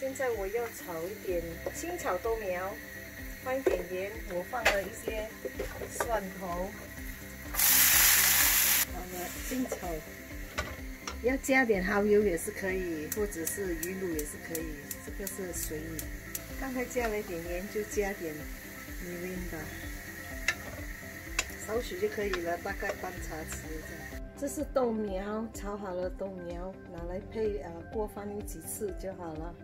现在我要炒一点青炒豆苗，放一点盐，我放了一些蒜头，好了，清炒。要加点蚝油也是可以，或者是鱼露也是可以，这个是随意。刚才加了一点盐，就加点米粉吧，少许就可以了，大概半茶匙这样。这是豆苗，炒好了豆苗，拿来配呃锅饭一几次就好了。